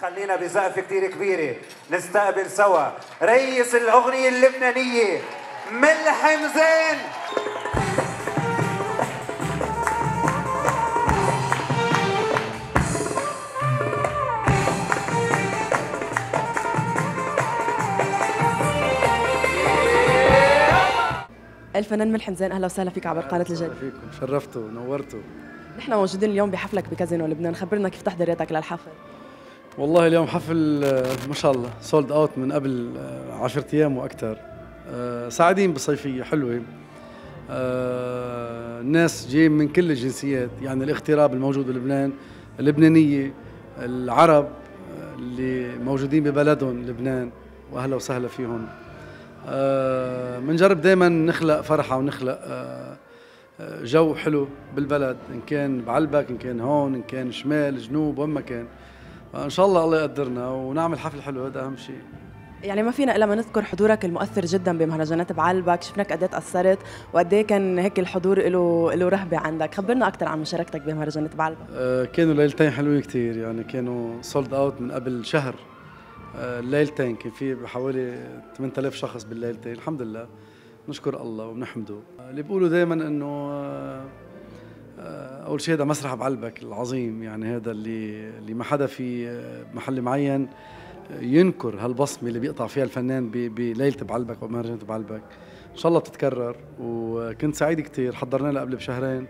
خلينا بسقف كتير كبيرة. نستقبل سوا. رئيس الأغنية اللبنانية ملحم زين. الفنان ملحم زين أهلا وسهلا فيك عبر قناة الجد فيكم شرفتوا نورتوا. نحن موجودين اليوم بحفلك بكازينو لبنان. خبرنا كيف تحضيراتك للحفل. والله اليوم حفل آه، ما شاء الله sold out من قبل 10 أيام وأكثر آه، سعيدين بصيفية حلوة. آه، الناس جايين من كل الجنسيات يعني الاغتراب الموجود بلبنان اللبنانية العرب اللي موجودين ببلدهم لبنان وأهلا وسهلا فيهم. بنجرب دائما نخلق فرحة ونخلق جو حلو بالبلد إن كان بعلبك إن كان هون إن كان شمال جنوب وين ما كان. إن شاء الله الله يقدرنا ونعمل حفل حلو هذا أهم شيء. يعني ما فينا إلا ما نذكر حضورك المؤثر جدا بمهرجانات بعلبك شفناك قد إيه تأثرت وقد إيه كان هيك الحضور له له رهبة عندك. خبرنا أكثر عن مشاركتك بمهرجانات بعلبك. آه كانوا ليلتين حلوين كثير يعني كانوا sold out من قبل شهر. آه ليلتين كان في حوالي 8000 شخص بالليلتين الحمد لله. نشكر الله وبنحمده اللي بيقولوا دائما إنه آه، آه، أول شيء هذا مسرح بعلبك العظيم يعني هذا اللي اللي ما حدا في آه، محل معين ينكر هالبصمة اللي بيقطع فيها الفنان بليلة بعلبك أو مهرجان بعلبك. إن شاء الله بتتكرر وكنت سعيد كثير حضرنا لها قبل بشهرين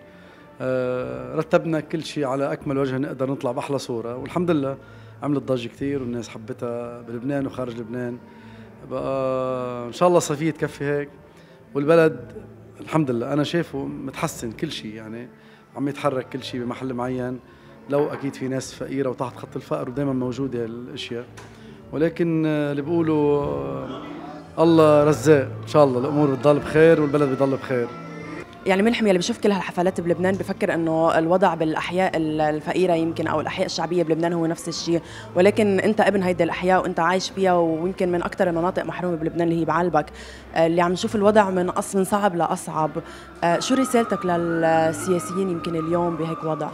رتبنا كل شيء على أكمل وجه نقدر نطلع بأحلى صورة والحمد لله عملت ضجة كثير والناس حبتها بلبنان وخارج لبنان. بقى إن شاء الله صيفية تكفي هيك. والبلد الحمد لله أنا شايفه متحسن كل شيء يعني عم يتحرك كل شيء بمحل معين. لو أكيد في ناس فقيرة وتحت خط الفقر ودائما موجودة الاشياء ولكن اللي بيقولوا الله رزاق. إن شاء الله الأمور بتضل بخير والبلد بيضل بخير. يعني ملحم يلي بشوف كل هالحفلات بلبنان بفكر إنه الوضع بالأحياء الفقيرة يمكن أو الأحياء الشعبية بلبنان هو نفس الشيء ولكن أنت ابن هيدي الأحياء وأنت عايش فيها ويمكن من أكثر المناطق محرومة بلبنان اللي هي بعلبك آه، اللي عم نشوف الوضع من أص من صعب لأصعب. آه، شو رسالتك للسياسيين يمكن اليوم بهيك وضع؟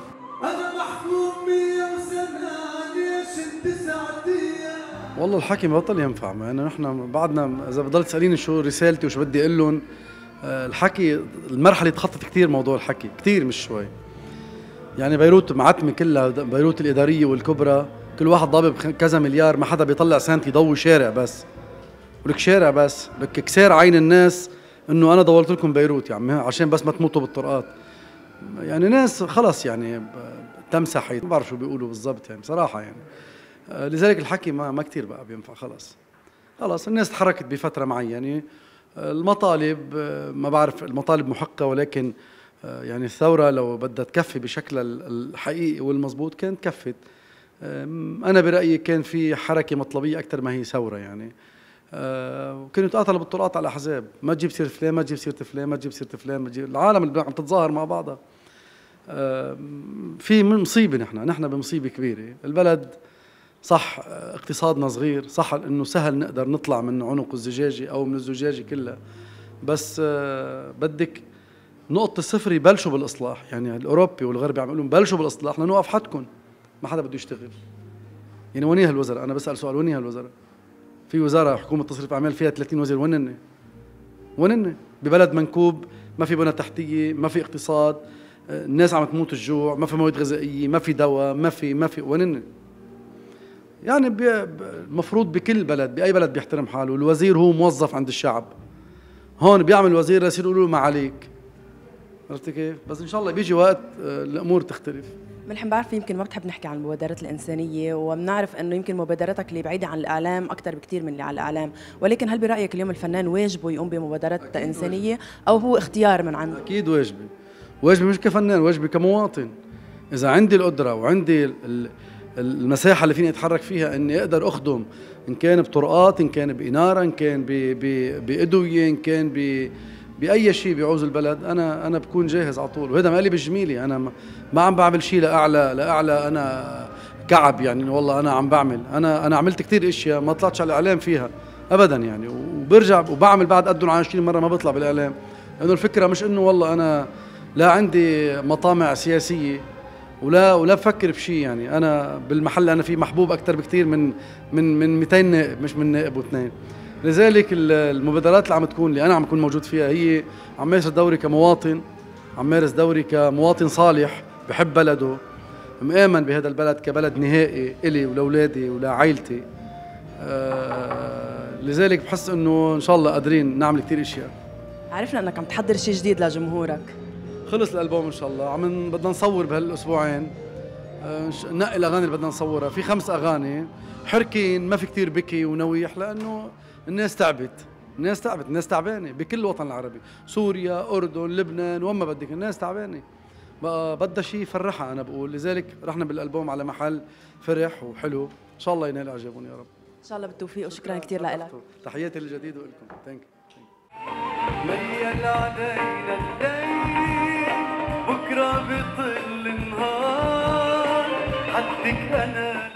والله الحكي ما بطل ينفع ما نحن بعدنا إذا بضل تسأليني شو رسالتي وشو بدي أقول لهم الحكي المرحلة تخطط كثير موضوع الحكي كثير مش شوي. يعني بيروت معتمه كلها بيروت الإدارية والكبرى كل واحد ضابط كذا مليار ما حدا بيطلع سنتي يضوي شارع بس. ولك شارع بس لك كسار عين الناس إنه أنا دورت لكم بيروت يعني عشان بس ما تموتوا بالطرقات. يعني ناس خلص يعني تمسح ما بعرف شو بيقولوا بالضبط يعني بصراحة يعني. آه، لذلك الحكي ما ما كثير بقى بينفع خلص. خلص الناس تحركت بفترة معينة. المطالب ما بعرف المطالب محقة ولكن آه، يعني الثورة لو بدها تكفي بشكلها الحقيقي والمضبوط كانت كفت. أنا برأيي كان في حركة مطلبية أكثر ما هي ثورة يعني. آه، وكانوا يتقاتلوا بالطرقات على الأحزاب ما تجيب سيرة فلان ما تجيب سيرة فلان ما تجيب سيرة فلان ما تجيب العالم اللي عم تتظاهر مع بعضها. في مصيبة نحن. نحن بمصيبة كبيرة. البلد صح اقتصادنا صغير صح إنه سهل نقدر نطلع من عنق الزجاجة أو من الزجاجة كلها. بس آه، بدك نقطة الصفر يبلشوا بالإصلاح. يعني الأوروبي والغربي عم يقولون بلشوا بالإصلاح لنوقف حدكم. ما حدا بده يشتغل. يعني وين هالوزراء أنا بسأل سؤال وين هالوزراء في وزارة حكومة تصريف أعمال فيها 30 وزير وين هن؟ وين هن؟ ببلد منكوب ما في بنى تحتية ما في اقتصاد آه، الناس عم تموت الجوع ما في مواد غذائية ما في دواء ما في ما في وين هن؟ يعني المفروض بكل بلد بأي بلد بيحترم حاله. الوزير هو موظف عند الشعب. هون بيعمل وزير يصير يقولوا ما عليك عرفت كيف؟ بس إن شاء الله بيجي وقت آه، الأمور تختلف. ملحم بعرف يمكن ما بتحب نحكي عن المبادرات الإنسانية وبنعرف إنه يمكن مبادراتك اللي بعيدة عن الإعلام أكثر بكثير من اللي على الإعلام. ولكن هل برأيك اليوم الفنان واجبه يقوم بمبادرات إنسانية؟ أو هو اختيار من عنده؟ أكيد واجبي واجبي مش كفنان واجبي كمواطن. إذا عندي القدرة وعندي المساحة اللي فيني أتحرك فيها إني أقدر أخدم إن كان بطرقات إن كان بإنارة إن كان بأدوية إن كان ب بأي شيء بيعوز البلد أنا أنا بكون جاهز على طول. وهذا مالي بجميلي أنا ما عم بعمل شيء لأعلى لأعلى أنا كعب يعني والله أنا عم بعمل. أنا أنا عملت كثير أشياء ما طلعتش على الإعلام فيها ابدا يعني. وبرجع وبعمل بعد قدهم 20 مرة ما بطلع بالإعلام. لأنه الفكرة مش إنه والله أنا لا عندي مطامع سياسية. ولا ولا بفكر بشيء يعني. أنا بالمحل اللي أنا فيه محبوب أكثر بكثير من من من 200 نائب مش من نائب واثنين. لذلك المبادرات اللي عم تكون اللي أنا عم اكون موجود فيها هي عم مارس دوري كمواطن عم مارس دوري كمواطن صالح بحب بلده مآمن بهذا البلد كبلد نهائي إلي ولأولادي ولعائلتي. آه لذلك بحس إنه إن شاء الله قادرين نعمل كثير إشياء. عرفنا إنك عم تحضر شيء جديد لجمهورك. خلص الألبوم إن شاء الله. عم بدنا نصور بهالأسبوعين. آه نقي الأغاني اللي بدنا نصورها. في خمس أغاني. حركين ما في كثير بكي ونويح لأنه الناس تعبت. الناس تعبت. الناس تعبانة بكل الوطن العربي. سوريا أردن لبنان وين ما بدك. الناس تعبانة. بقى بدها شيء يفرحها أنا بقول. لذلك رحنا بالألبوم على محل فرح وحلو. إن شاء الله ينال إعجابهم يا رب. إن شاء الله بالتوفيق وشكرا كثير لك. تحياتي للجديد ولكم. ثانك ميل علينا الليل بكرة بيطل النهار حدك أنا